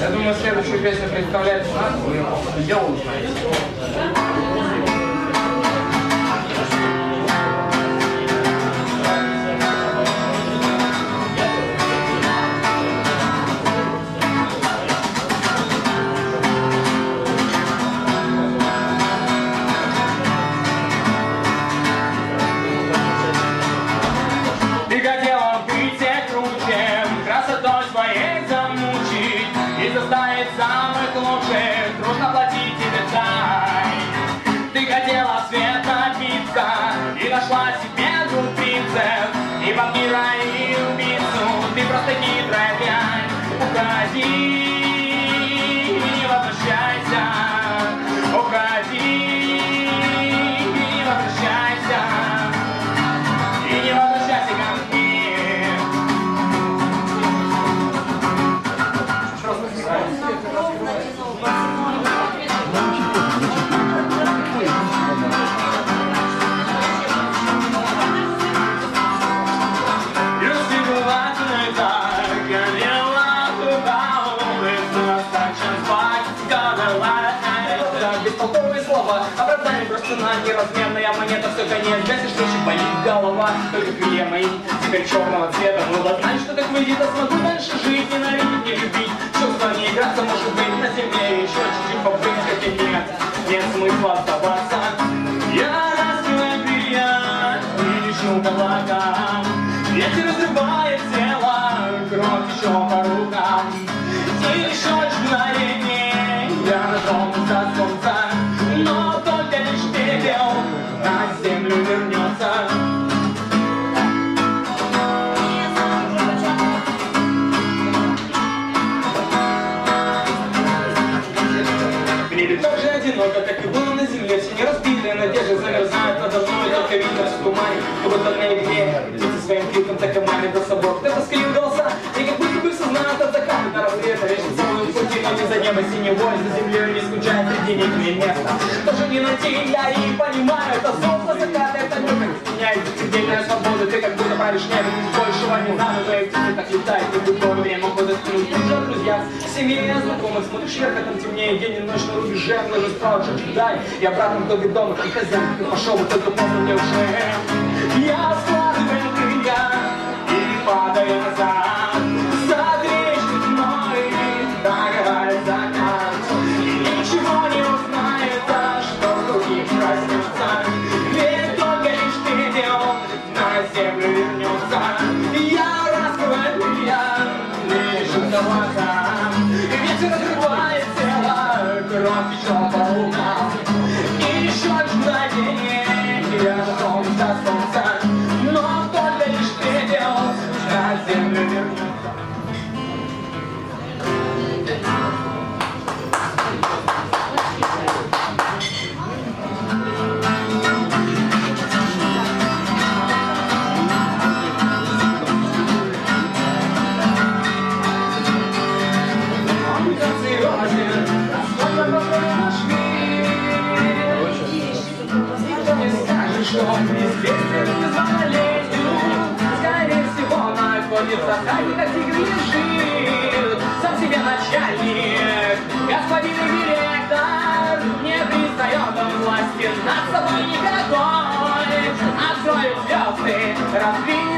Я думаю, следующую песню представляет нас, вы ее. Оправдание просто на неразменная монета, все конец, гасишь ночи, болит голова, только крылья мои теперь черного цвета. Да знаешь, что так выйдет, а смогу дальше жить, ненавидеть, не любить. Чувство не играться, может быть, на земле еще земле Все неразбитые надежды замерзают надо мной Только видно в тумане, как будто на игре Птицы своим криком так и манит за собой Кто-то скрипит голоса, и как будто бы сознают от заката до рассвета Вечно целую пути, но не за небо синего За землей не скучает среди них мне место Тоже не найти, я и понимаю Это солнце заката, это как меняется Предельная свобода, ты как будто правишь небо Большего не надо, твои птицы так летают И в любое время ходят Уже друзья, семье знакомых. Смотришь вверх, а там темнее. День и ночь на рубеже Множе справа, что дай И обратно в доме дома, как хозяин Ты пошел, бы только поздно мне уже. Я складываю крылья И падаю назад. За грешник мой Догорает закат. И ничего не узнает, а что других проснется. Ведь только лишь ты На землю вернется. Я раскрываю крылья Лишь к облакам мгновение Я готов до солнца что он неизвестен без болезнью. Скорее всего, находится в хаке, как тигр лежит. Сам себе начальник, господин и директор. Не пристает он власти над собой никакой. Откроет звезды, раздвинет